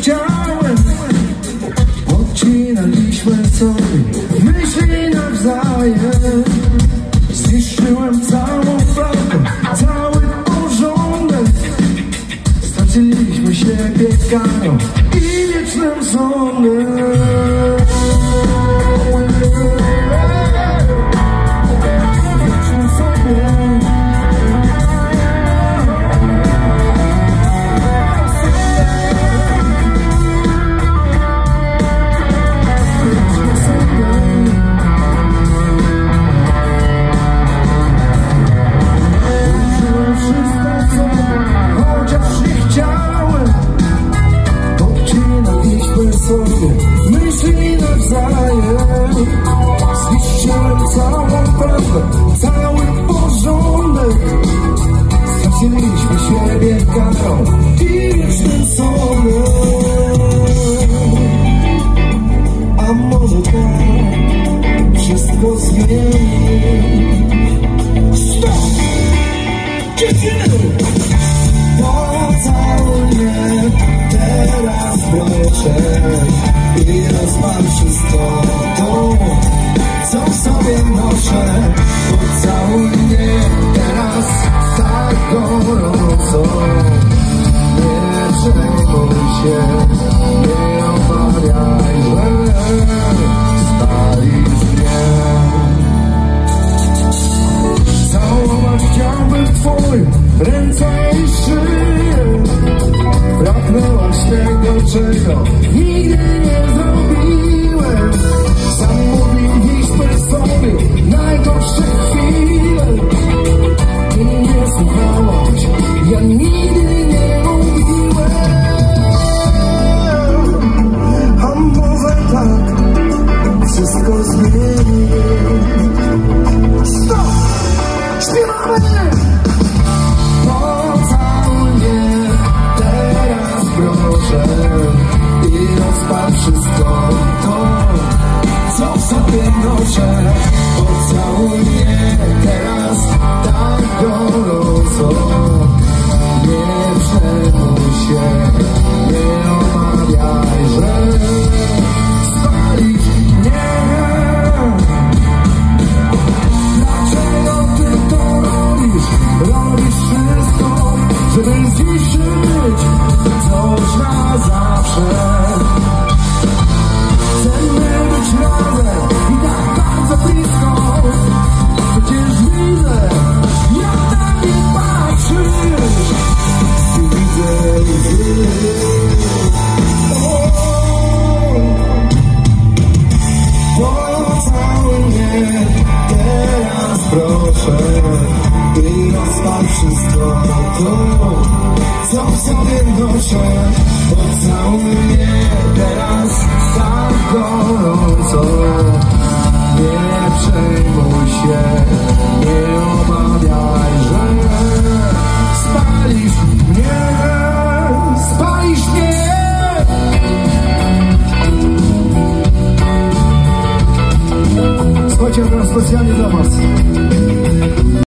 chciałem Odcinaliśmy sobie myśli nawzajem Zniszczyłem całą flakę, cały porządek. Straciliśmy siebie karą i wiecznym sądem sobie myśli nawzajem. Zniszczyłem całą prawdę, cały porządek. Straciliśmy siebie karą i wiecznym sądem A może tak wszystko zmieni? Stop! Dziewczyny! Mnie proszę I rozwal wszystko tego, czego nigdy nie zrobiłem Sam mówiliśmy sobie najgorsze chwile Ty nie słuchałaś, ja nigdy nie mówiłem A może tak wszystko zmieni Stop! Śpiewamy! Teraz Nie przejmuj się, nie obawiaj, mnie mnie specjalnie dla Was.